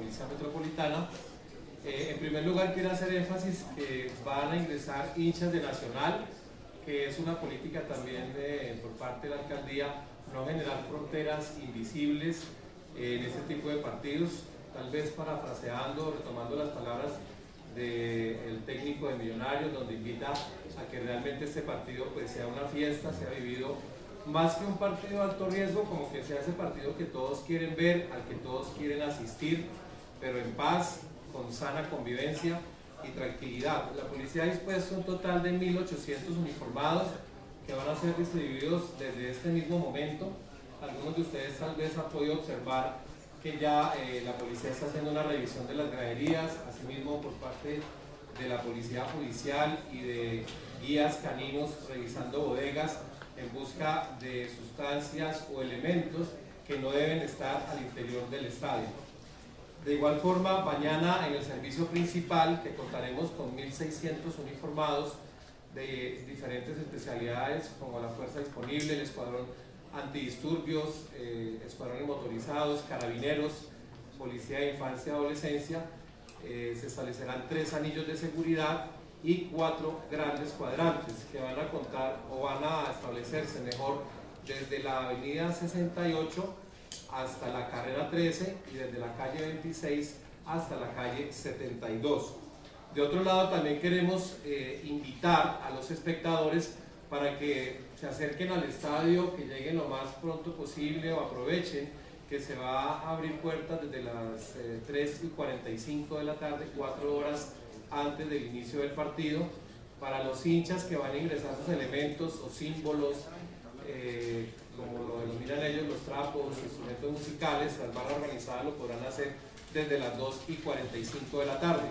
Policía Metropolitana. Eh, en primer lugar quiero hacer énfasis que van a ingresar hinchas de Nacional, que es una política también por parte de la alcaldía, no generar fronteras invisibles en este tipo de partidos, tal vez parafraseando, retomando las palabras del técnico de Millonarios, donde invita a que realmente este partido pues, sea una fiesta, sea vivido más que un partido de alto riesgo, como que sea ese partido que todos quieren ver, al que todos quieren asistir, pero en paz, con sana convivencia y tranquilidad. La policía ha dispuesto un total de 1.800 uniformados que van a ser distribuidos desde este mismo momento. Algunos de ustedes tal vez han podido observar que ya eh, la policía está haciendo una revisión de las graderías, asimismo por parte de la policía judicial y de guías caninos revisando bodegas en busca de sustancias o elementos que no deben estar al interior del estadio. De igual forma, mañana en el servicio principal, que contaremos con 1.600 uniformados de diferentes especialidades, como la Fuerza Disponible, el Escuadrón Antidisturbios, eh, Escuadrones Motorizados, Carabineros, Policía de Infancia y Adolescencia, eh, se establecerán tres anillos de seguridad y cuatro grandes cuadrantes que van a contar o van a establecerse mejor desde la avenida 68 hasta la carrera 13 y desde la calle 26 hasta la calle 72. De otro lado también queremos eh, invitar a los espectadores para que se acerquen al estadio, que lleguen lo más pronto posible o aprovechen que se va a abrir puertas desde las 3 eh, y 45 de la tarde, 4 horas antes del inicio del partido, para los hinchas que van a ingresar sus elementos o símbolos, eh, como lo denominan ellos, los trapos, instrumentos musicales, las barras organizadas lo podrán hacer desde las 2 y 45 de la tarde.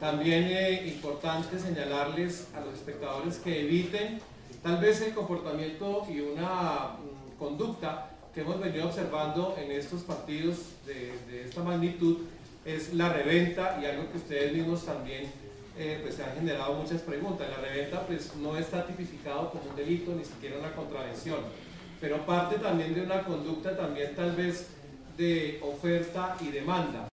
También es eh, importante señalarles a los espectadores que eviten tal vez el comportamiento y una mm, conducta que hemos venido observando en estos partidos de, de esta magnitud es la reventa y algo que ustedes mismos también eh, pues se han generado muchas preguntas. La reventa pues no está tipificado como un delito, ni siquiera una contravención, pero parte también de una conducta también tal vez de oferta y demanda.